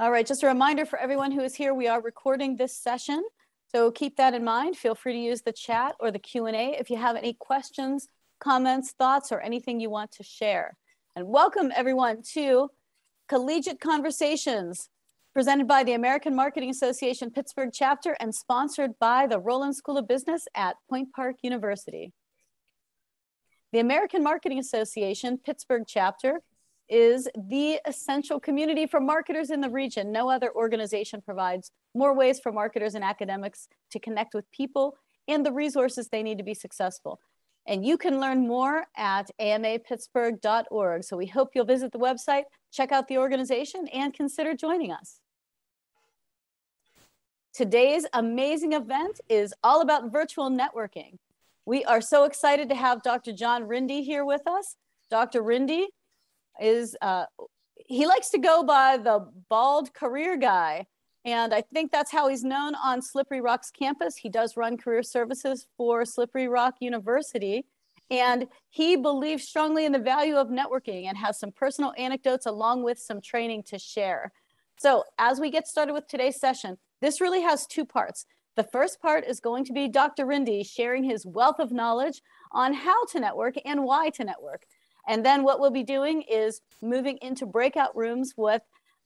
All right, just a reminder for everyone who is here, we are recording this session. So keep that in mind. Feel free to use the chat or the Q&A if you have any questions, comments, thoughts, or anything you want to share. And welcome everyone to Collegiate Conversations, presented by the American Marketing Association Pittsburgh chapter and sponsored by the Rollins School of Business at Point Park University. The American Marketing Association Pittsburgh chapter is the essential community for marketers in the region. No other organization provides more ways for marketers and academics to connect with people and the resources they need to be successful. And you can learn more at amapittsburgh.org. So we hope you'll visit the website, check out the organization, and consider joining us. Today's amazing event is all about virtual networking. We are so excited to have Dr. John Rindy here with us. Dr. Rindy is, uh, he likes to go by the bald career guy. And I think that's how he's known on Slippery Rock's campus. He does run career services for Slippery Rock University. And he believes strongly in the value of networking and has some personal anecdotes along with some training to share. So, as we get started with today's session, this really has two parts. The first part is going to be Dr. Rindy sharing his wealth of knowledge on how to network and why to network. And then what we'll be doing is moving into breakout rooms with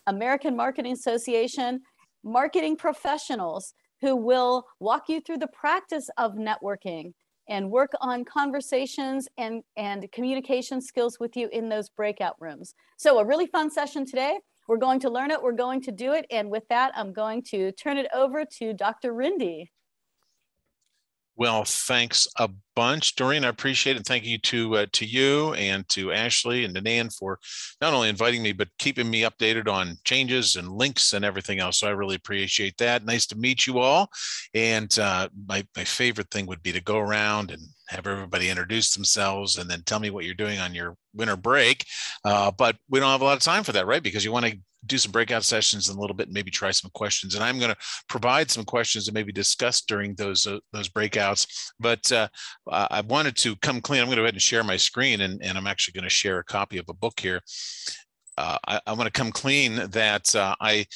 American Marketing Association marketing professionals who will walk you through the practice of networking and work on conversations and, and communication skills with you in those breakout rooms. So a really fun session today. We're going to learn it, we're going to do it. And with that, I'm going to turn it over to Dr. Rindy. Well, thanks a bunch, Doreen. I appreciate it. Thank you to uh, to you and to Ashley and to Nan for not only inviting me but keeping me updated on changes and links and everything else. So I really appreciate that. Nice to meet you all. And uh, my my favorite thing would be to go around and have everybody introduce themselves and then tell me what you're doing on your winter break. Uh, but we don't have a lot of time for that, right? Because you want to do some breakout sessions in a little bit and maybe try some questions. And I'm going to provide some questions and maybe discuss during those uh, those breakouts. But uh, I wanted to come clean. I'm going to go ahead and share my screen, and, and I'm actually going to share a copy of a book here. Uh, I, I want to come clean that uh, I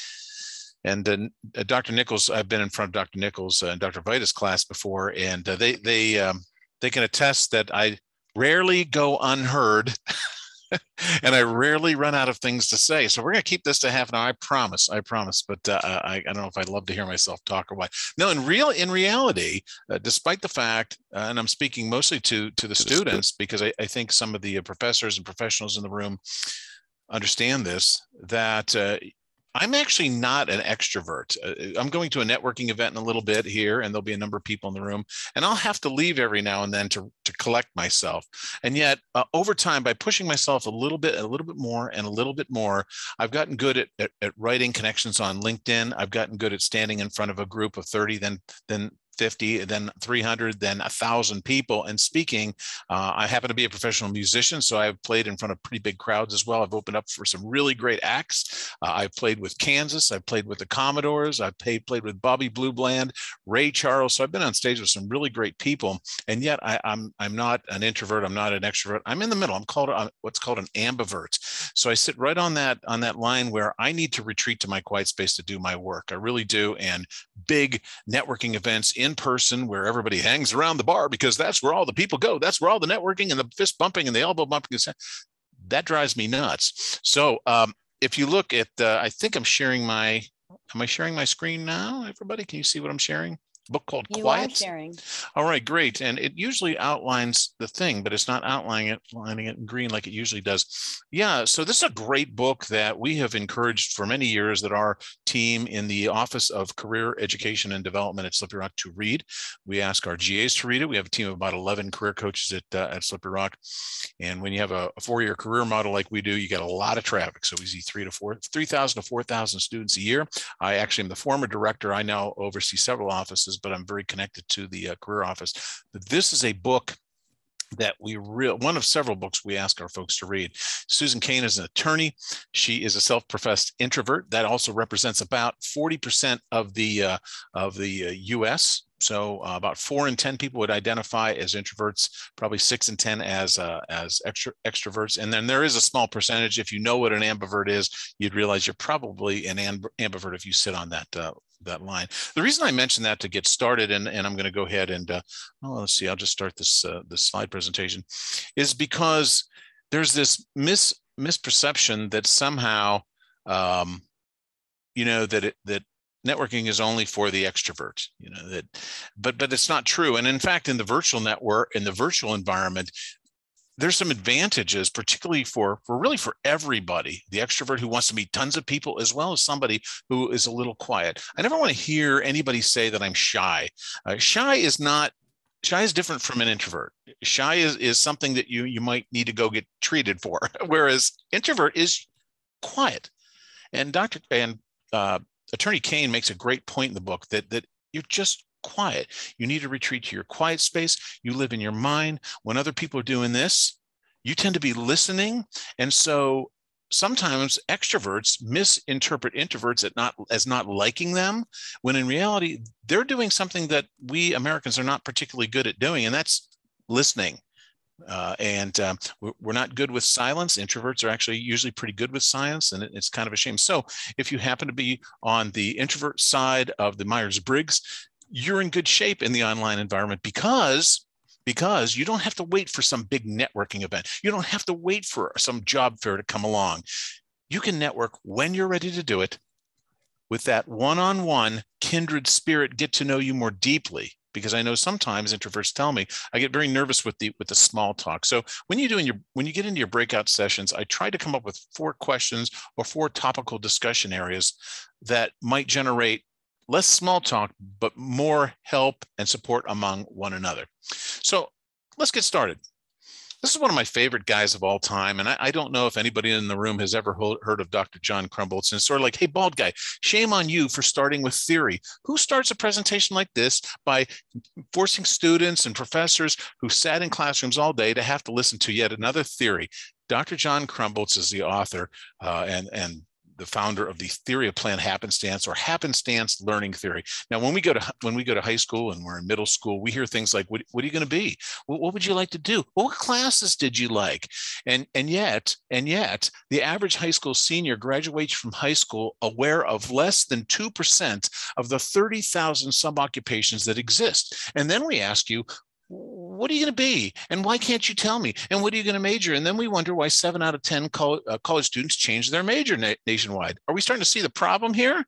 and uh, Dr. Nichols. I've been in front of Dr. Nichols and Dr. Vitas class before, and uh, they they um, they can attest that I rarely go unheard and I rarely run out of things to say. So we're going to keep this to half an hour. I promise. I promise. But uh, I, I, don't know if I'd love to hear myself talk or what. No, in real, in reality, uh, despite the fact, uh, and I'm speaking mostly to to the students because I, I think some of the uh, professors and professionals in the room understand this that uh, I'm actually not an extrovert. Uh, I'm going to a networking event in a little bit here, and there'll be a number of people in the room, and I'll have to leave every now and then to, to collect myself. And yet, uh, over time, by pushing myself a little bit, a little bit more, and a little bit more, I've gotten good at, at, at writing connections on LinkedIn. I've gotten good at standing in front of a group of 30, then then 50, then 300, then 1,000 people and speaking. Uh, I happen to be a professional musician, so I've played in front of pretty big crowds as well. I've opened up for some really great acts. Uh, I've played with Kansas. I've played with the Commodores. I've played, played with Bobby Blue Bland, Ray Charles. So I've been on stage with some really great people. And yet I, am I'm, I'm not an introvert. I'm not an extrovert. I'm in the middle. I'm called a, what's called an ambivert. So I sit right on that on that line where I need to retreat to my quiet space to do my work. I really do. And big networking events in person where everybody hangs around the bar because that's where all the people go. That's where all the networking and the fist bumping and the elbow bumping is. That drives me nuts. So um, if you look at, uh, I think I'm sharing my, am I sharing my screen now? Everybody, can you see what I'm sharing? Book called you Quiet. All right, great. And it usually outlines the thing, but it's not outlining it, lining it in green like it usually does. Yeah, so this is a great book that we have encouraged for many years that our team in the Office of Career Education and Development at Slippery Rock to read. We ask our GAs to read it. We have a team of about 11 career coaches at, uh, at Slippery Rock. And when you have a, a four-year career model like we do, you get a lot of traffic. So we see three to four, 3,000 to 4,000 students a year. I actually am the former director. I now oversee several offices offices, but I'm very connected to the uh, career office. But this is a book that we real one of several books we ask our folks to read. Susan Cain is an attorney. She is a self-professed introvert. That also represents about 40% of the uh, of the uh, U.S. So uh, about four in 10 people would identify as introverts, probably six in 10 as, uh, as extra, extroverts. And then there is a small percentage, if you know what an ambivert is, you'd realize you're probably an ambivert if you sit on that, uh, that line. The reason I mentioned that to get started, and, and I'm going to go ahead and, uh, oh, let's see, I'll just start this, uh, this slide presentation, is because there's this mis, misperception that somehow, um, you know, that it, that networking is only for the extroverts you know that but but it's not true and in fact in the virtual network in the virtual environment there's some advantages particularly for for really for everybody the extrovert who wants to meet tons of people as well as somebody who is a little quiet. I never want to hear anybody say that i'm shy. Uh, shy is not shy is different from an introvert. Shy is is something that you you might need to go get treated for whereas introvert is quiet. And dr and uh, Attorney Cain makes a great point in the book that that you're just quiet. You need to retreat to your quiet space. You live in your mind. When other people are doing this, you tend to be listening. And so sometimes extroverts misinterpret introverts as not, as not liking them, when in reality, they're doing something that we Americans are not particularly good at doing, and that's listening. Uh, and um, we're not good with silence. Introverts are actually usually pretty good with silence, and it's kind of a shame. So, if you happen to be on the introvert side of the Myers Briggs, you're in good shape in the online environment because because you don't have to wait for some big networking event. You don't have to wait for some job fair to come along. You can network when you're ready to do it with that one-on-one kindred spirit get to know you more deeply because I know sometimes introverts tell me I get very nervous with the with the small talk. So when you do in your when you get into your breakout sessions, I try to come up with four questions or four topical discussion areas that might generate less small talk, but more help and support among one another. So let's get started. This is one of my favorite guys of all time. And I, I don't know if anybody in the room has ever heard of Dr. John Krumboltz. And it's sort of like, hey, bald guy, shame on you for starting with theory. Who starts a presentation like this by forcing students and professors who sat in classrooms all day to have to listen to yet another theory? Dr. John Krumboltz is the author uh, and, and the founder of the theory of planned happenstance or happenstance learning theory. Now, when we go to when we go to high school and we're in middle school, we hear things like, "What, what are you going to be? What, what, would you like to do? What classes did you like?" And and yet and yet, the average high school senior graduates from high school aware of less than two percent of the thirty thousand sub occupations that exist. And then we ask you, what are you going to be? And why can't you tell me? And what are you going to major? And then we wonder why seven out of ten college, uh, college students change their major na- nationwide. Are we starting to see the problem here?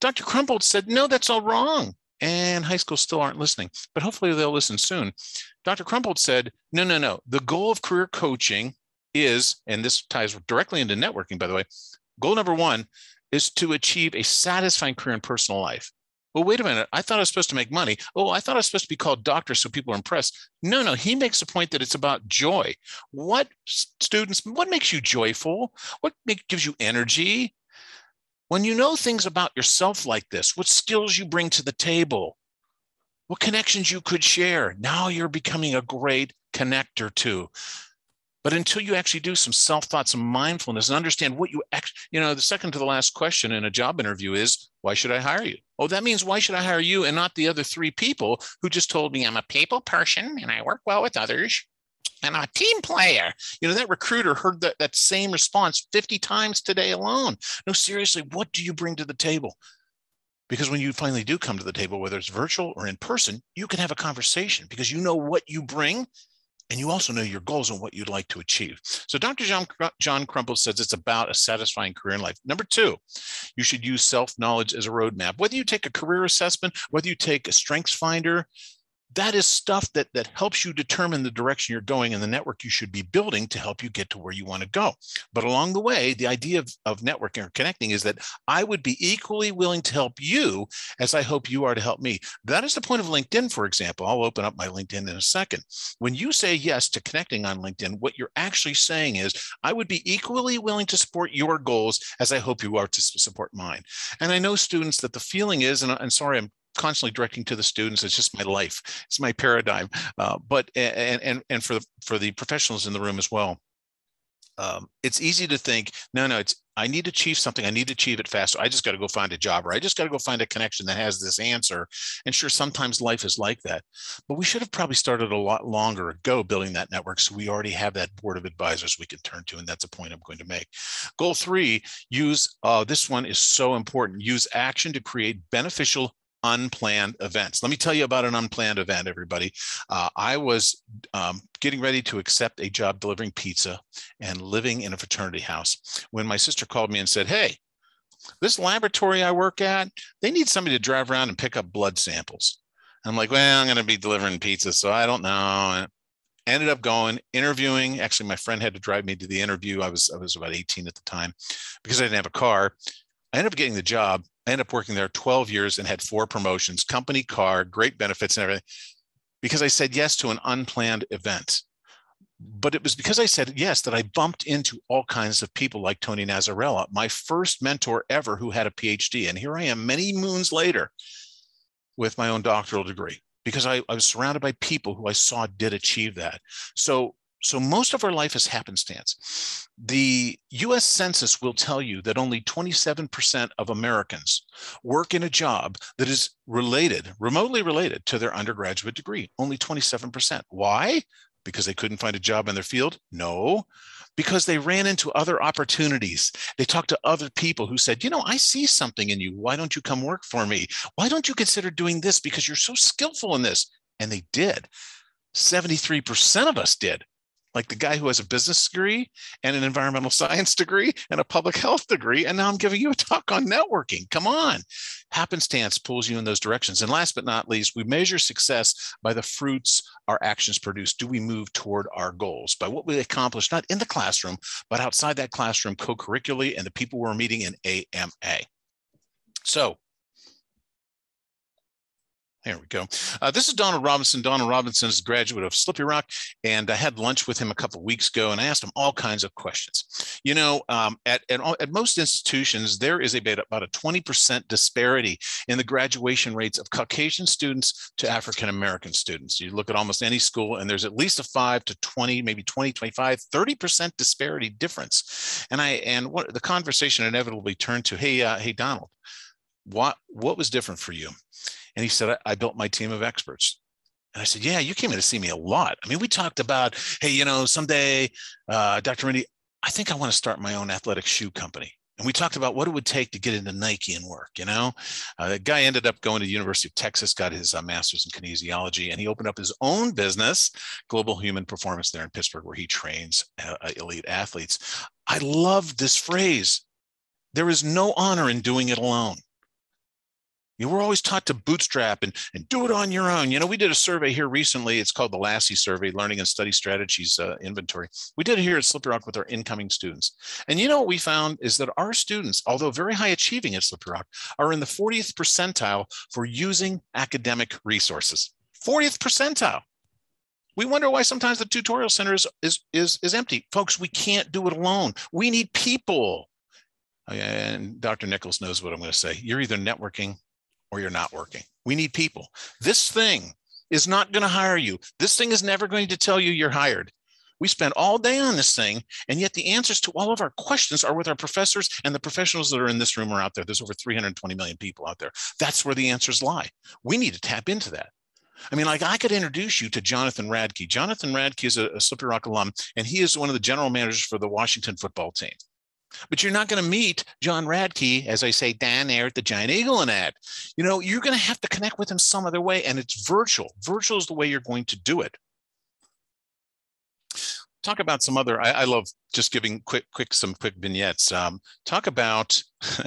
Dr Krumboltz said no that's all wrong. And high schools still aren't listening but hopefully they'll listen soon. Dr Krumboltz said no no no. The goal of career coaching is and this ties directly into networking by the way goal number one is to achieve a satisfying career and personal life well, wait a minute. I thought I was supposed to make money. Oh, I thought I was supposed to be called doctor so people are impressed. No, no. He makes a point that it's about joy. What students, what makes you joyful? What make, gives you energy? When you know things about yourself like this, what skills you bring to the table, what connections you could share, now you're becoming a great connector too. But until you actually do some self thought, some mindfulness, and understand what you actually, you know, the second to the last question in a job interview is, why should I hire you? Oh, that means why should I hire you and not the other three people who just told me I'm a people person and I work well with others and I'm a team player. You know, that recruiter heard that, that same response 50 times today alone. No, seriously, what do you bring to the table? Because when you finally do come to the table, whether it's virtual or in person, you can have a conversation because you know what you bring and you also know your goals and what you'd like to achieve. So Dr. John, John Krumboltz says it's about a satisfying career in life. Number two, you should use self-knowledge as a roadmap. Whether you take a career assessment, whether you take a strengths finder, that is stuff that that helps you determine the direction you're going and the network you should be building to help you get to where you want to go. But along the way the idea of, of networking or connecting is that i would be equally willing to help you as i hope you are to help me. That is the point of linkedin for example. I'll open up my linkedin in a second. When you say yes to connecting on linkedin what you're actually saying is i would be equally willing to support your goals as i hope you are to support mine. And i know students that the feeling is and i'm sorry i'm constantly directing to the students. It's just my life. It's my paradigm. Uh, but and and and for the for the professionals in the room as well. um, it's easy to think, no, no, it's I need to achieve something. I need to achieve it faster. I just got to go find a job, or I just got to go find a connection that has this answer. And sure, sometimes life is like that, but we should have probably started a lot longer ago building that network, so we already have that board of advisors we can turn to, and that's a point I'm going to make. Goal three: use. Uh, this one is so important. Use action to create beneficial unplanned events. Let me tell you about an unplanned event, everybody. Uh, I was um, getting ready to accept a job delivering pizza and living in a fraternity house when my sister called me and said, Hey, this laboratory I work at, they need somebody to drive around and pick up blood samples. I'm like, well, I'm going to be delivering pizza, so I don't know. And ended up going interviewing. Actually, my friend had to drive me to the interview. I was I was about 18 at the time because I didn't have a car. I ended up getting the job. I ended up working there 12 years and had four promotions, company car, great benefits and everything, because I said yes to an unplanned event. But it was because I said yes that I bumped into all kinds of people like Tony Nazarella, my first mentor ever who had a PhD. And here I am many moons later with my own doctoral degree because I, I was surrounded by people who I saw did achieve that. So so most of our life is happenstance. The US Census will tell you that only 27% of Americans work in a job that is related, remotely related to their undergraduate degree. Only 27%. Why? Because they couldn't find a job in their field? No, because they ran into other opportunities. They talked to other people who said, You know, I see something in you. Why don't you come work for me? Why don't you consider doing this because you're so skillful in this? And they did. 73% of us did like the guy who has a business degree and an environmental science degree and a public health degree. And now I'm giving you a talk on networking. Come on. Happenstance pulls you in those directions. And last but not least, we measure success by the fruits our actions produce. Do we move toward our goals by what we accomplish, not in the classroom, but outside that classroom, co curricularly, and the people we're meeting in AMA? So, there we go. Uh, this is Donald Robinson. Donald Robinson is a graduate of Slippery Rock, and I had lunch with him a couple weeks ago, and I asked him all kinds of questions. You know, um, at, at, at most institutions, there is a, about a 20% disparity in the graduation rates of Caucasian students to African American students. You look at almost any school, and there's at least a 5 to 20, maybe 20, 25, 30% disparity difference. And I and what the conversation inevitably turned to, hey, uh, hey, Donald, what what was different for you? And he said, I, I built my team of experts. And I said, Yeah, you came in to see me a lot. I mean, we talked about, hey, you know, someday, uh, Dr. Rindy, I think I want to start my own athletic shoe company. And we talked about what it would take to get into Nike and work. You know, uh, the guy ended up going to the University of Texas, got his uh, master's in kinesiology, and he opened up his own business, Global Human Performance, there in Pittsburgh, where he trains uh, elite athletes. I love this phrase. There is no honor in doing it alone. You know, we're always taught to bootstrap and, and do it on your own. You know, we did a survey here recently. It's called the LASSI Survey, Learning and Study Strategies uh, Inventory. We did it here at Slippery Rock with our incoming students. And you know what we found is that our students, although very high achieving at Slippery Rock, are in the 40th percentile for using academic resources. 40th percentile. We wonder why sometimes the tutorial center is, is, is, is empty. Folks, we can't do it alone. We need people. And Dr. Nichols knows what I'm going to say. You're either networking or you're not working. We need people. This thing is not going to hire you. This thing is never going to tell you you're hired. We spend all day on this thing, and yet the answers to all of our questions are with our professors and the professionals that are in this room are out there. There's over 320 million people out there. That's where the answers lie. We need to tap into that. I mean, like I could introduce you to Jonathan Radke. Jonathan Radke is a, a Slippery Rock alum, and he is one of the general managers for the Washington football team. But you're not going to meet John Radke, as I say, Dan there at the Giant Eagle and at. You know, you're going to have to connect with him some other way, and it's virtual. Virtual is the way you're going to do it. Talk about some other. I, I love just giving quick, quick, some quick vignettes. Um, talk about.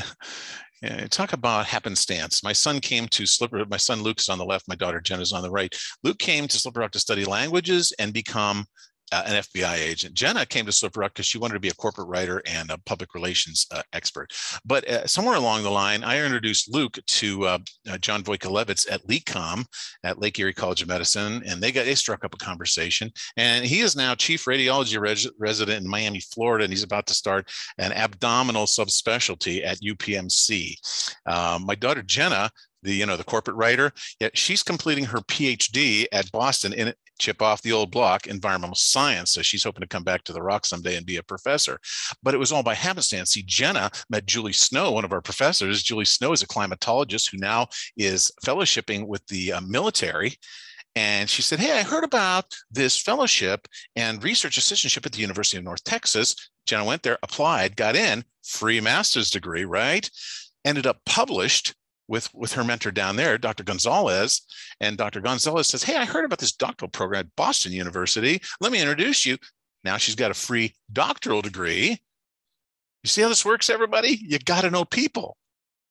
talk about happenstance. My son came to Slipper. My son Luke is on the left. My daughter Jen is on the right. Luke came to Slippery Rock to study languages and become uh, an FBI agent. Jenna came to Slippery Rock because she wanted to be a corporate writer and a public relations uh, expert. But uh, somewhere along the line, I introduced Luke to uh, uh, John Voikolevitz at LECOM at Lake Erie College of Medicine, and they got they struck up a conversation. And he is now chief radiology res- resident in Miami, Florida, and he's about to start an abdominal subspecialty at UPMC. Um, my daughter Jenna the you know the corporate writer. Yet she's completing her PhD at Boston in chip off the old block environmental science. So she's hoping to come back to the rock someday and be a professor. But it was all by happenstance. See, Jenna met Julie Snow, one of our professors. Julie Snow is a climatologist who now is fellowshipping with the uh, military. And she said, Hey, I heard about this fellowship and research assistantship at the University of North Texas. Jenna went there, applied, got in, free master's degree, right? Ended up published with with her mentor down there, Dr. Gonzalez. And Dr. Gonzalez says, Hey, I heard about this doctoral program at Boston University. Let me introduce you. Now she's got a free doctoral degree. You see how this works, everybody? You got to know people.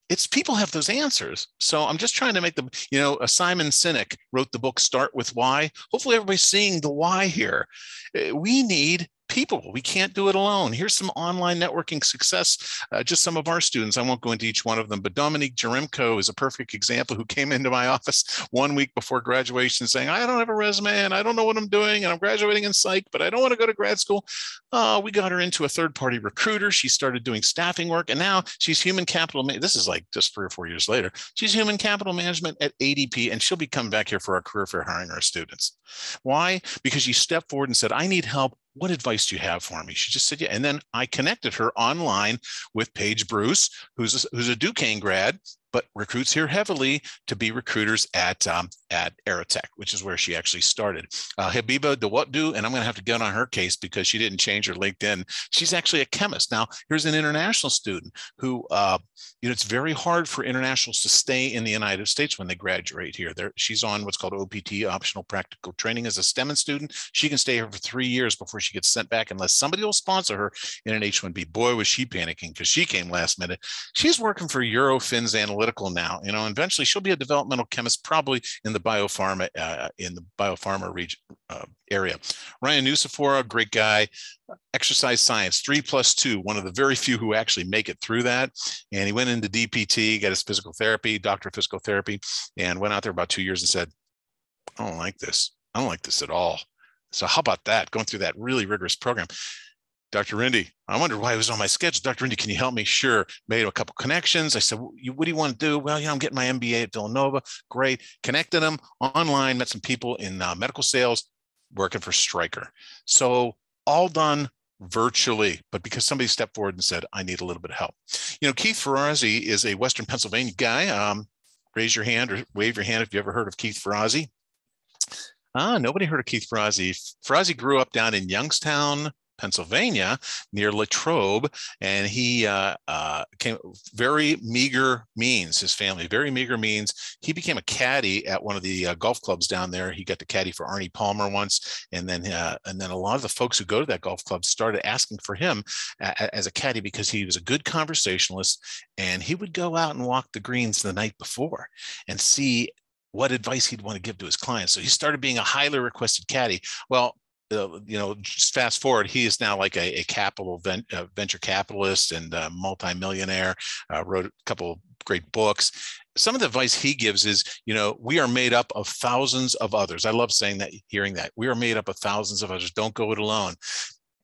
It's people have those answers. So I'm just trying to make them, you know, a Simon Sinek wrote the book Start with Why. Hopefully everybody's seeing the why here. Eh, we need people. We can't do it alone. Here's some online networking success. Uh, just some of our students. I won't go into each one of them, but Dominique Jeremko is a perfect example who came into my office one week before graduation saying, I don't have a resume and I don't know what I'm doing and I'm graduating in psych, but I don't want to go to grad school. Uh, we got her into a third party recruiter. She started doing staffing work and now she's human capital. this is like just three or four years later. She's human capital management at ADP and she'll be coming back here for our career fair hiring our students. Why? Because she stepped forward and said, I need help what advice do you have for me? She just said, yeah. And then I connected her online with Paige Bruce, who's a, who's a Duquesne grad, but recruits here heavily to be recruiters at um, at Aerotek, which is where she actually started. Uh, Habiba Dawatdu, and I'm going to have to get on her case because she didn't change her LinkedIn. She's actually a chemist. Now, here's an international student who, uh, you know, it's very hard for internationals to stay in the United States when they graduate here. There, she's on what's called OPT, optional practical training as a STEM student. She can stay here for three years before she gets sent back unless somebody will sponsor her in an H-1B. Boy, was she panicking because she came last minute. She's working for Eurofins Analytics analytical now. You know, eventually she'll be a developmental chemist, probably in the biopharma uh, in the biopharma region uh, area. Ryan Nucifora, great guy. Exercise science, three plus two, one of the very few who actually make it through that. And he went into DPT, got his physical therapy, doctor of physical therapy, and went out there about two years and said, I don't like this. I don't like this at all. So how about that? Going through that really rigorous program. Dr. Rindy, I wondered why it was on my schedule. Dr. Rindy, can you help me? Sure. Made a couple connections. I said, what do you want to do? Well, you know, I'm getting my MBA at Villanova. Great. Connected them online, met some people in uh, medical sales, working for Stryker. So all done virtually, but because somebody stepped forward and said, I need a little bit of help. You know, Keith Ferrazzi is a Western Pennsylvania guy. Um, raise your hand or wave your hand if you ever heard of Keith Ferrazzi. Ah, nobody heard of Keith Ferrazzi. Ferrazzi grew up down in Youngstown, Pennsylvania, near Latrobe, and he uh, uh, came very meager means. His family very meager means. He became a caddy at one of the uh, golf clubs down there. He got to caddy for Arnie Palmer once, and then uh, and then a lot of the folks who go to that golf club started asking for him as a caddy because he was a good conversationalist, and he would go out and walk the greens the night before and see what advice he'd want to give to his clients. So he started being a highly requested caddy. Well, you know, just fast forward, he is now like a, a capital vent, uh, venture capitalist and uh, multimillionaire. Uh, wrote a couple great books. Some of the advice he gives is, you know, we are made up of thousands of others. I love saying that, hearing that. We are made up of thousands of others. Don't go it alone.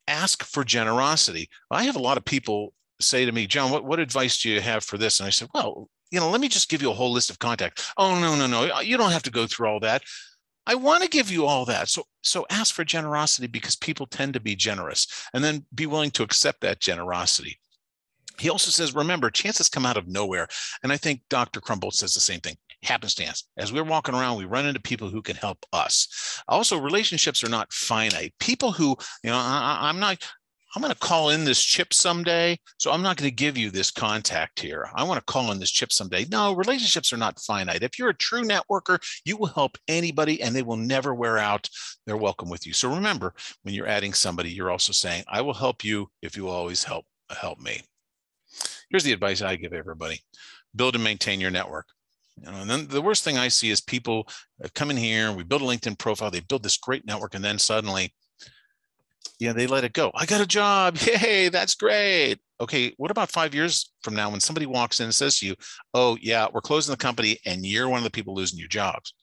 Ask for generosity. I have a lot of people say to me, John, what, what advice do you have for this? And I said, well, you know, let me just give you a whole list of contacts. Oh, no, no, no. You don't have to go through all that. I want to give you all that. So, so ask for generosity because people tend to be generous and then be willing to accept that generosity. He also says, remember, chances come out of nowhere. And I think Dr. Krumboltz says the same thing happenstance. As we're walking around, we run into people who can help us. Also, relationships are not finite. People who, you know, I, am not, I'm going to call in this chip someday. So I'm not going to give you this contact here. I want to call in this chip someday. No, relationships are not finite. If you're a true networker, you will help anybody and they will never wear out. They're welcome with you. So remember, when you're adding somebody, you're also saying, I will help you if you always help, help me. Here's the advice I give everybody build and maintain your network. You know, and then the worst thing I see is people uh, come in here, we build a LinkedIn profile, they build this great network, and then suddenly yeah, they let it go. I got a job. Yay, that's great. Okay, what about five years from now when somebody walks in and says to you, Oh, yeah, we're closing the company and you're one of the people losing your jobs?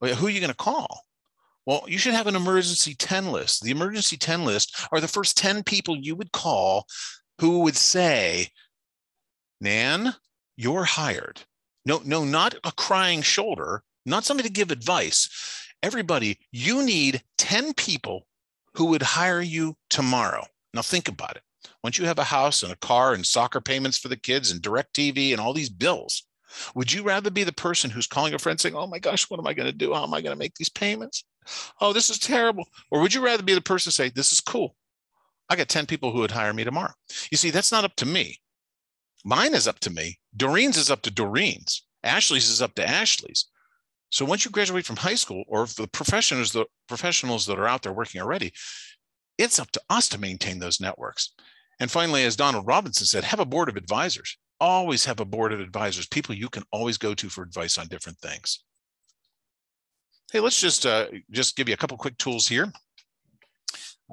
Well, who are you going to call? Well, you should have an emergency 10 list. The emergency 10 list are the first 10 people you would call who would say, Nan, you're hired. No, no, not a crying shoulder, not somebody to give advice. Everybody, you need 10 people who would hire you tomorrow. Now think about it. Once you have a house and a car and soccer payments for the kids and direct TV and all these bills, would you rather be the person who's calling a friend saying, Oh my gosh, what am I going to do? How am I going to make these payments? Oh, this is terrible. Or would you rather be the person say, This is cool. I got 10 people who would hire me tomorrow. You see, that's not up to me. Mine is up to me. Doreen's is up to Doreen's. Ashley's is up to Ashley's. So once you graduate from high school, or the professionals, the professionals that are out there working already, it's up to us to maintain those networks. And finally, as Donald Robinson said, have a board of advisors. Always have a board of advisors, people you can always go to for advice on different things. Hey, let's just uh, just give you a couple quick tools here.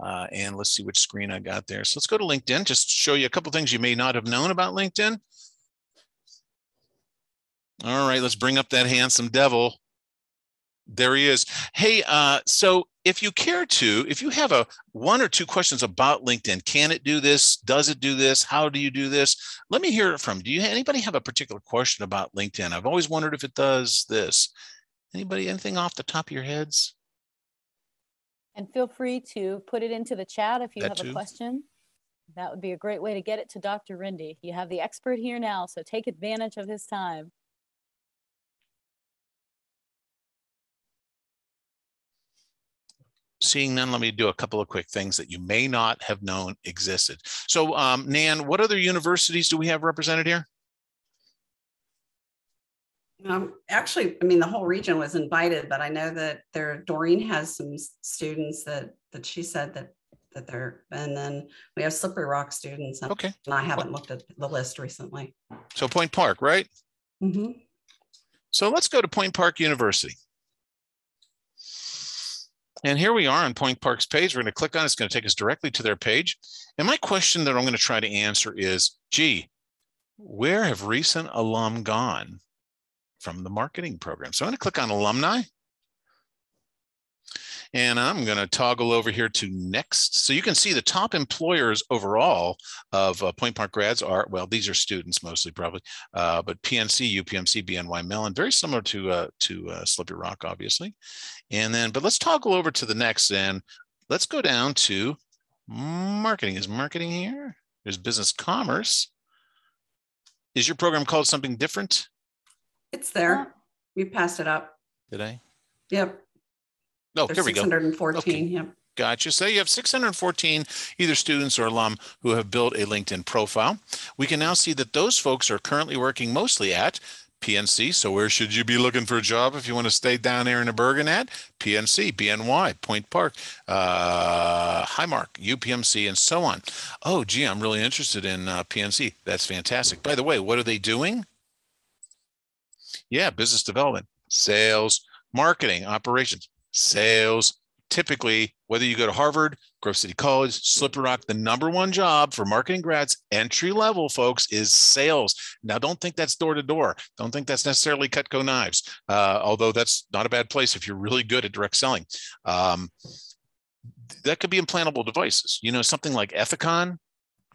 Uh, and let's see which screen I got there. So let's go to LinkedIn, just show you a couple things you may not have known about LinkedIn. All right, let's bring up that handsome devil. There he is. Hey, uh, so if you care to, if you have a one or two questions about LinkedIn, can it do this? Does it do this? How do you do this? Let me hear it from. Do you anybody have a particular question about LinkedIn? I've always wondered if it does this. Anybody, anything off the top of your heads? And feel free to put it into the chat if you That have too. a question. That would be a great way to get it to Dr. Rindy. You have the expert here now, so take advantage of his time. Seeing none, let me do a couple of quick things that you may not have known existed. So, um, Nan, what other universities do we have represented here? Um, actually, I mean, the whole region was invited, but I know that there, Doreen has some students that, that she said that, that they're, and then we have Slippery Rock students. And Okay, and I haven't looked at the list recently. so Point Park, right? mm -hmm. So let's go to Point Park University. And here we are on Point Park's page. We're going to click on it. It's going to take us directly to their page. And my question that I'm going to try to answer is, gee, where have recent alum gone from the marketing program? So I'm going to click on alumni. And I'm going to toggle over here to next. So you can see the top employers overall of uh, Point Park grads are, well, these are students mostly probably, uh, but PNC, UPMC, BNY Mellon, very similar to, uh, to uh, Slippery Rock, obviously. And then, but let's toggle over to the next and let's go down to marketing. Is marketing here? There's business commerce. Is your program called something different? It's Uh, there. We passed it up. Did I? Yep. Oh, There's here we go. 614. Yep. Gotcha. So you have 614 either students or alum who have built a LinkedIn profile. We can now see that those folks are currently working mostly at PNC. So where should you be looking for a job if you want to stay down there in the Bergen at? PNC, BNY, Point Park, uh, Highmark, UPMC, and so on. Oh, gee, I'm really interested in uh, PNC. That's fantastic. By the way, what are they doing? Yeah, business development, sales, marketing, operations, sales. Typically, whether you go to Harvard, Grove City College, Slippery Rock, the number one job for marketing grads, entry level folks, is sales. Now, don't think that's door to door. Don't think that's necessarily Cutco knives, uh, although that's not a bad place if you're really good at direct selling. Um, that could be implantable devices. You know, something like Ethicon,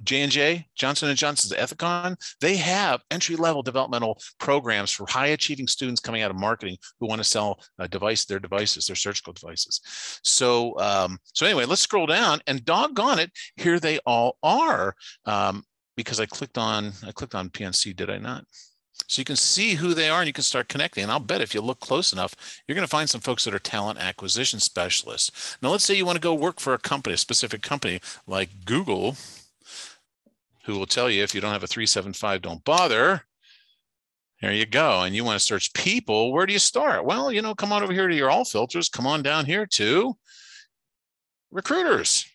J&J, Johnson & Johnson's Ethicon, they have entry-level developmental programs for high-achieving students coming out of marketing who want to sell a device, their devices, their surgical devices. So, um, so anyway, let's scroll down and doggone it, here they all are. Um, because I clicked on, I clicked on PNC, did I not? So you can see who they are and you can start connecting. And I'll bet if you look close enough, you're going to find some folks that are talent acquisition specialists. Now, let's say you want to go work for a company, a specific company like Google, who will tell you if you don't have a 375, don't bother. There you go. And you want to search people, where do you start? Well, you know, come on over here to your all filters. Come on down here to recruiters.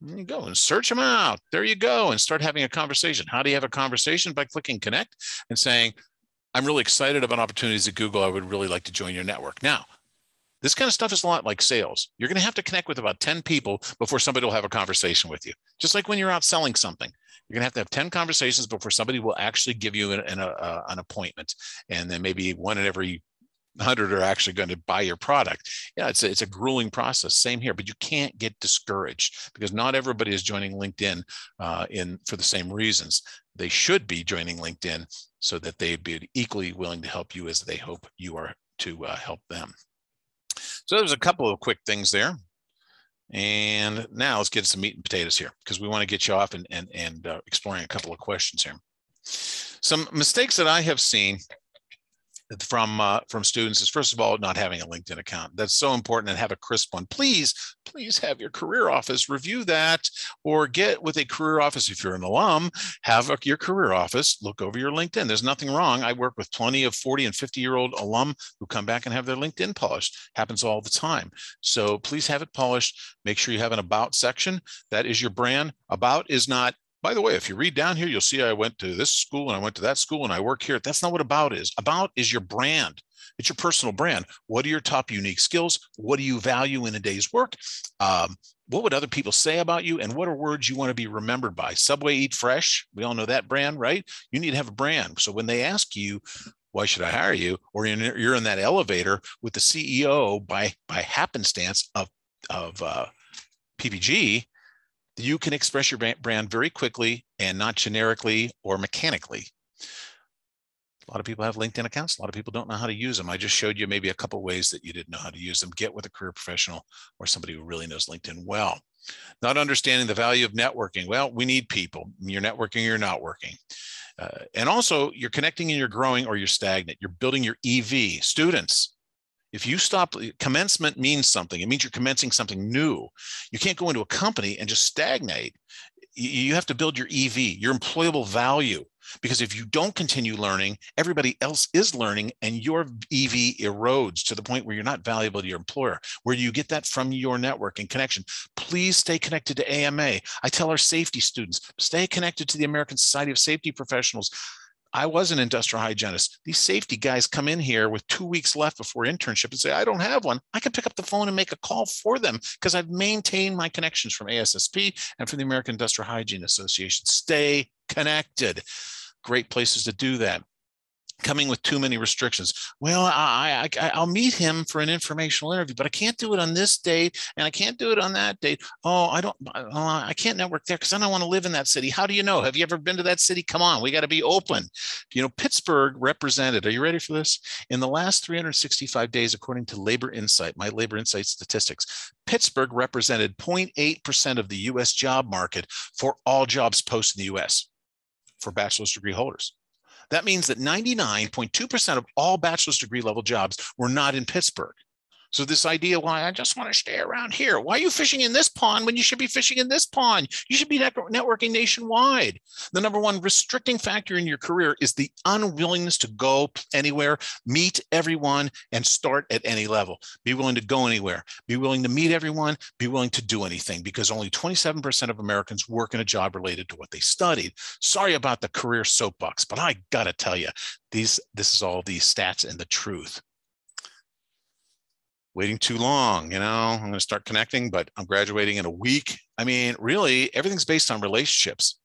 There you go and search them out. There you go and start having a conversation. How do you have a conversation? By clicking connect and saying, I'm really excited about opportunities at Google. I would really like to join your network. Now, this kind of stuff is a lot like sales. You're going to have to connect with about 10 people before somebody will have a conversation with you. Just like when you're out selling something, you're going to have to have 10 conversations before somebody will actually give you an, an, a, an appointment. And then maybe one in every 100 are actually going to buy your product. Yeah, it's a, it's a grueling process. Same here, but you can't get discouraged because not everybody is joining LinkedIn uh, in for the same reasons. They should be joining LinkedIn so that they'd be equally willing to help you as they hope you are to uh, help them. So there's a couple of quick things there. And now let's get some meat and potatoes here because we want to get you off and, and, and uh, exploring a couple of questions here. Some mistakes that I have seen from uh, from students is first of all not having a linkedin account. That's so important and have a crisp one. Please please have your career office review that or get with a career office. If you're an alum have a, your career office look over your linkedin. There's nothing wrong. I work with plenty of 40 and 50 year old alum who come back and have their linkedin polished. Happens all the time. So please have it polished. Make sure you have an about section. That is your brand. About is not by the way, if you read down here, you'll see I went to this school and I went to that school and I work here. That's not what about is. About is your brand. It's your personal brand. What are your top unique skills? What do you value in a day's work? Um, what would other people say about you? And what are words you want to be remembered by? Subway Eat Fresh. We all know that brand, right? You need to have a brand. So when they ask you, why should I hire you? Or you're in that elevator with the CEO by by happenstance of of uh, PPG, you can express your brand very quickly and not generically or mechanically. A lot of people have LinkedIn accounts. A lot of people don't know how to use them. I just showed you maybe a couple ways that you didn't know how to use them. Get with a career professional or somebody who really knows LinkedIn well. Not understanding the value of networking. Well, we need people. You're networking, you're not working. Uh, and also, you're connecting and you're growing or you're stagnant. You're building your EV. Students, if you stop, uh, commencement means something. It means you're commencing something new. You can't go into a company and just stagnate. You have to build your EV, your employable value. Because if you don't continue learning, everybody else is learning and your EV erodes to the point where you're not valuable to your employer. Where do you get that from your network and connection. Please stay connected to AMA. I tell our safety students, stay connected to the American Society of Safety Professionals. I was an industrial hygienist. These safety guys come in here with two weeks left before internship and say, I don't have one. I can pick up the phone and make a call for them because I've maintained my connections from ASSP and from the American Industrial Hygiene Association. Stay connected. Great places to do that coming with too many restrictions. Well, I, I I'll meet him for an informational interview, but I can't do it on this date, and I can't do it on that date. Oh, I don't. I can't network there because I don't want to live in that city. How do you know? Have you ever been to that city? Come on, we got to be open. You know, Pittsburgh represented. Are you ready for this? In the last 365 days, according to Labor Insight, my Labor Insight statistics, Pittsburgh represented 0.8% of the U.S. job market for all jobs posted in the U.S. for bachelor's degree holders. That means that 99.2% of all bachelor's degree level jobs were not in Pittsburgh. So this idea, why I just want to stay around here. Why are you fishing in this pond when you should be fishing in this pond? You should be networking nationwide. The number one restricting factor in your career is the unwillingness to go anywhere, meet everyone, and start at any level. Be willing to go anywhere. Be willing to meet everyone. Be willing to do anything because only 27% of Americans work in a job related to what they studied. Sorry about the career soapbox, but I got to tell you, these this is all these stats and the truth waiting too long. You know, I'm going to start connecting, but I'm graduating in a week. I mean, really, everything's based on relationships.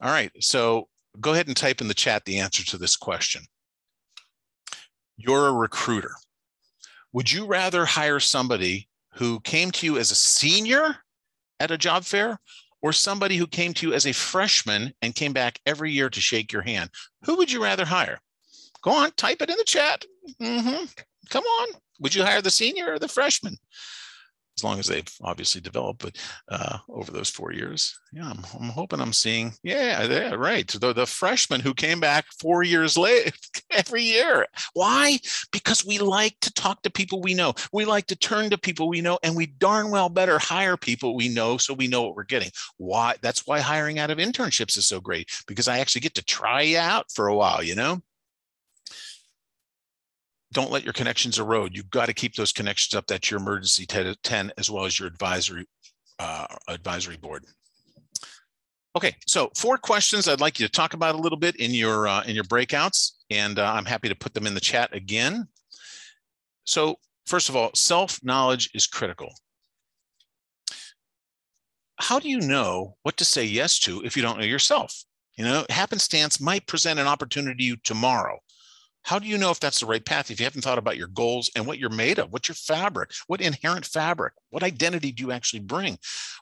All right. So go ahead and type in the chat the answer to this question. You're a recruiter. Would you rather hire somebody who came to you as a senior at a job fair or somebody who came to you as a freshman and came back every year to shake your hand? Who would you rather hire? Go on, type it in the chat. Mm-hmm. Come on would you hire the senior or the freshman? As long as they've obviously developed, but uh, over those four years, yeah, I'm, I'm hoping I'm seeing, yeah, yeah, right. The, the freshman who came back four years late every year. Why? Because we like to talk to people we know. We like to turn to people we know, and we darn well better hire people we know so we know what we're getting. Why? That's why hiring out of internships is so great because I actually get to try you out for a while, you know? Don't let your connections erode. You've got to keep those connections up. That's your emergency 10 as well as your advisory uh, advisory board. Okay, so four questions I'd like you to talk about a little bit in your uh, in your breakouts, and uh, I'm happy to put them in the chat again. So first of all, self-knowledge is critical. How do you know what to say yes to if you don't know yourself? You know, happenstance might present an opportunity to you tomorrow. How do you know if that's the right path if you haven't thought about your goals and what you're made of? What's your fabric? What inherent fabric? What identity do you actually bring?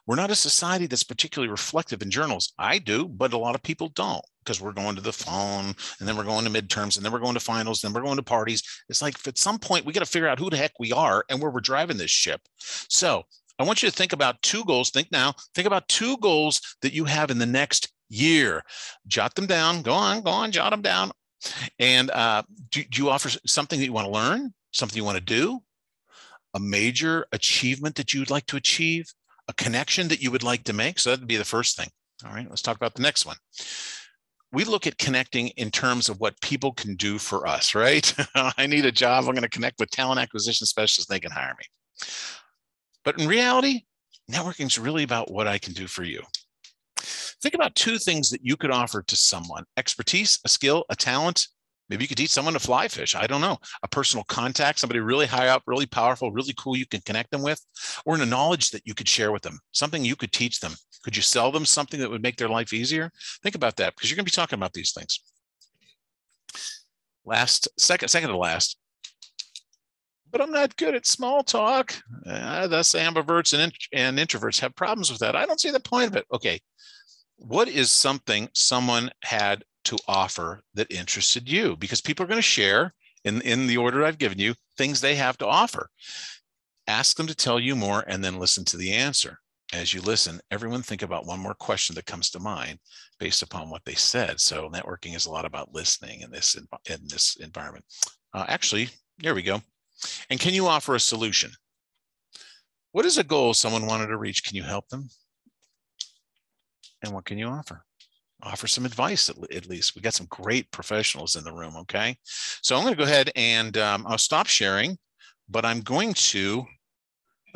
We're not a society that's particularly reflective in journals. I do, but a lot of people don't because we're going to the phone and then we're going to midterms and then we're going to finals and then we're going to parties. It's like at some point we got to figure out who the heck we are and where we're driving this ship. So I want you to think about two goals. Think now, think about two goals that you have in the next year. Jot them down. Go on, go on, jot them down. And uh, do, do you offer something that you want to learn, something you want to do, a major achievement that you'd like to achieve, a connection that you would like to make? So that'd be the first thing. All right, let's talk about the next one. We look at connecting in terms of what people can do for us, right? I need a job. I'm going to connect with talent acquisition specialists. They can hire me. But in reality, networking is really about what I can do for you. Think about two things that you could offer to someone expertise, a skill, a talent. Maybe you could teach someone to fly fish. I don't know. A personal contact, somebody really high up, really powerful, really cool you can connect them with, or in a knowledge that you could share with them, something you could teach them. Could you sell them something that would make their life easier? Think about that because you're going to be talking about these things. Last, second, second to last, but I'm not good at small talk. Uh, thus, ambiverts and, and introverts have problems with that. I don't see the point of it. Okay, what is something someone had to offer that interested you? Because people are going to share in, in the order I've given you things they have to offer. Ask them to tell you more and then listen to the answer. As you listen, everyone think about one more question that comes to mind based upon what they said. So networking is a lot about listening in this in this environment. Uh, actually, there we go. And can you offer a solution? What is a goal someone wanted to reach? Can you help them? And what can you offer? Offer some advice at, at least. We got some great professionals in the room. Okay. So I'm going to go ahead and um, I'll stop sharing, but I'm going to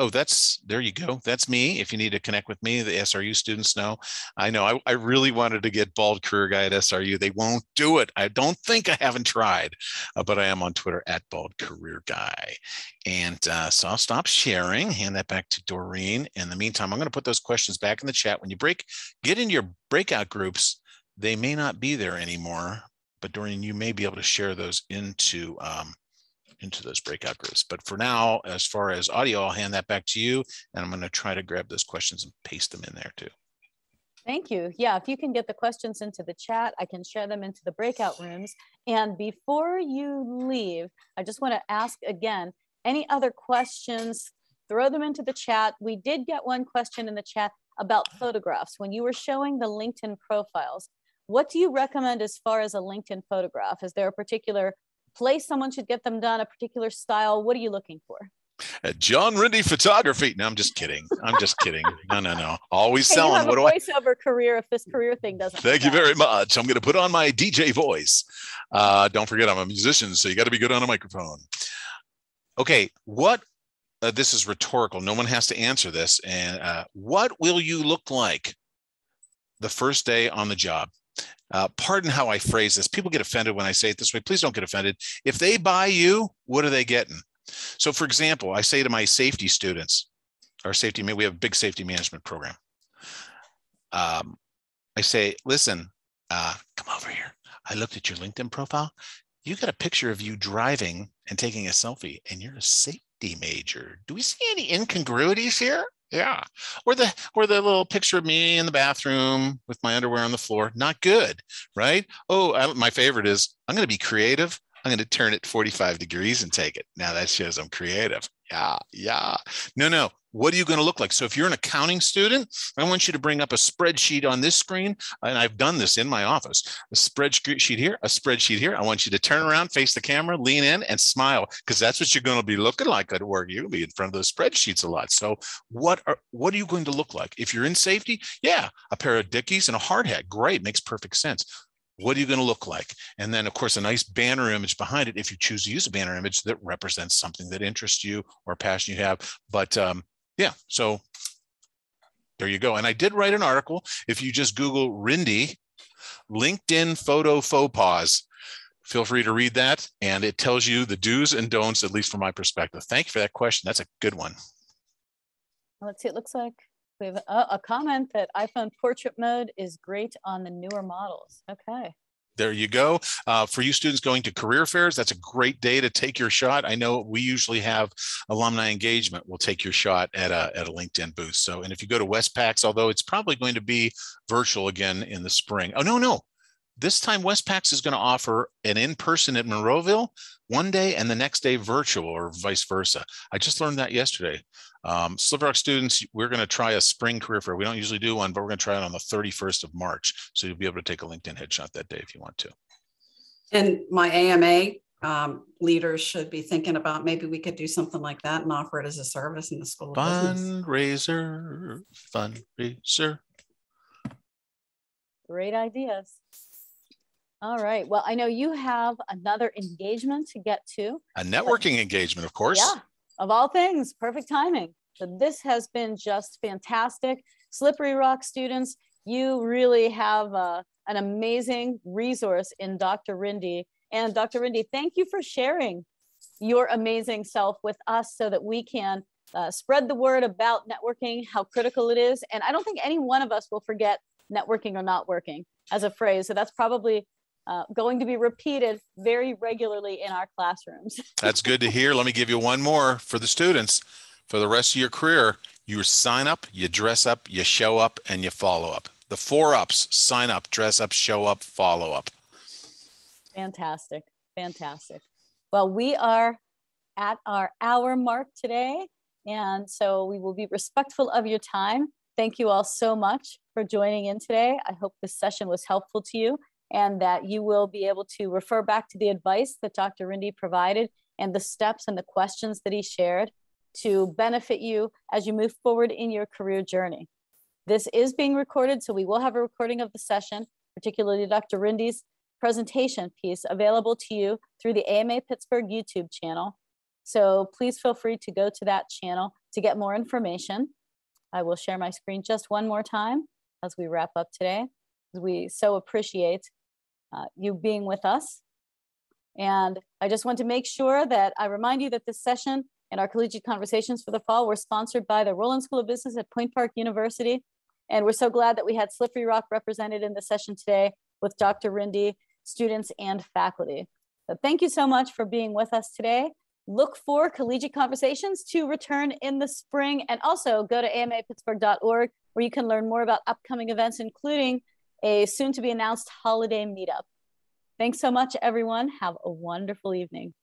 Oh, that's there you go. That's me. If you need to connect with me, the SRU students know. I know I, I really wanted to get bald career guy at SRU. They won't do it. I don't think I haven't tried, uh, but I am on Twitter at bald career guy. And uh, so I'll stop sharing, hand that back to Doreen. In the meantime, I'm going to put those questions back in the chat. When you break, get in your breakout groups. They may not be there anymore, but Doreen, you may be able to share those into um, into those breakout groups. But for now, as far as audio, I'll hand that back to you. And I'm going to try to grab those questions and paste them in there too. Thank you. Yeah, if you can get the questions into the chat, I can share them into the breakout rooms. And before you leave, I just want to ask again, any other questions, throw them into the chat. We did get one question in the chat about photographs. When you were showing the LinkedIn profiles, what do you recommend as far as a LinkedIn photograph? Is there a particular place someone should get them done, a particular style? What are you looking for? At John Rindy Photography. No, I'm just kidding. I'm just kidding. No, no, no. Always hey, selling. what do I? Voiceover career. If this career thing doesn't. Thank you very much. I'm going to put on my DJ voice. Uh, don't forget, I'm a musician, so you got to be good on a microphone. Okay, what? Uh, this is rhetorical. No one has to answer this. And uh, what will you look like the first day on the job? Uh, pardon how I phrase this. People get offended when I say it this way. Please don't get offended. If they buy you, what are they getting? So, for example, I say to my safety students, our safety, we have a big safety management program. Um, I say, listen, uh, come over here. I looked at your LinkedIn profile. You got a picture of you driving and taking a selfie, and you're a safety major. Do we see any incongruities here? Yeah. Or the or the little picture of me in the bathroom with my underwear on the floor. Not good, right? Oh, I, my favorite is I'm going to be creative. I'm going to turn it 45 degrees and take it. Now that shows I'm creative. Yeah, yeah. No, no what are you going to look like? So if you're an accounting student, I want you to bring up a spreadsheet on this screen. And I've done this in my office, a spreadsheet here, a spreadsheet here. I want you to turn around, face the camera, lean in and smile because that's what you're going to be looking like at work. You'll be in front of those spreadsheets a lot. So what are, what are you going to look like? If you're in safety, yeah, a pair of Dickies and a hard hat. Great. Makes perfect sense what are you going to look like? And then, of course, a nice banner image behind it if you choose to use a banner image that represents something that interests you or passion you have. But um, yeah, so there you go. And I did write an article. If you just Google Rindy, LinkedIn photo faux pas, feel free to read that. And it tells you the do's and don'ts, at least from my perspective. Thank you for that question. That's a good one. Let's see, it looks like we have a, a comment that iPhone portrait mode is great on the newer models. Okay. there you go. Uh, for you students going to career fairs, that's a great day to take your shot. I know we usually have alumni engagement. We'll take your shot at a, at a LinkedIn booth. So, and if you go to Westpacs, although it's probably going to be virtual again in the spring. Oh, no, no. This time Westpacs is going to offer an in-person at Monroeville one day and the next day virtual or vice versa. I just learned that yesterday. Um, Slippery Rock students, we're going to try a spring career fair. We don't usually do one, but we're going to try it on the 31st of March. So you'll be able to take a LinkedIn headshot that day if you want to. And my AMA um, leaders should be thinking about maybe we could do something like that and offer it as a service in the school. Fundraiser, fundraiser. Great ideas. All right. Well, I know you have another engagement to get to. A networking but, engagement, of course. Yeah, of all things, perfect timing. So this has been just fantastic. Slippery Rock students, you really have uh, an amazing resource in Dr. Rindy. And Dr. Rindy, thank you for sharing your amazing self with us so that we can uh, spread the word about networking, how critical it is. And I don't think any one of us will forget networking or not working as a phrase. So that's probably uh, going to be repeated very regularly in our classrooms. That's good to hear. Let me give you one more for the students. For the rest of your career, you sign up, you dress up, you show up, and you follow up. The four ups sign up, dress up, show up, follow up. Fantastic. Fantastic. Well, we are at our hour mark today. And so we will be respectful of your time. Thank you all so much for joining in today. I hope this session was helpful to you and that you will be able to refer back to the advice that Dr. Rindy provided and the steps and the questions that he shared to benefit you as you move forward in your career journey. This is being recorded, so we will have a recording of the session, particularly Dr. Rindy's presentation piece available to you through the AMA Pittsburgh YouTube channel. So please feel free to go to that channel to get more information. I will share my screen just one more time as we wrap up today. We so appreciate uh, you being with us. And I just want to make sure that I remind you that this session and our collegiate conversations for the fall were sponsored by the Rowland School of Business at Point Park University. And we're so glad that we had Slippery Rock represented in the session today with Dr. Rindy, students and faculty. So thank you so much for being with us today. Look for collegiate conversations to return in the spring and also go to amapittsburgh.org where you can learn more about upcoming events, including a soon to be announced holiday meetup. Thanks so much, everyone. Have a wonderful evening.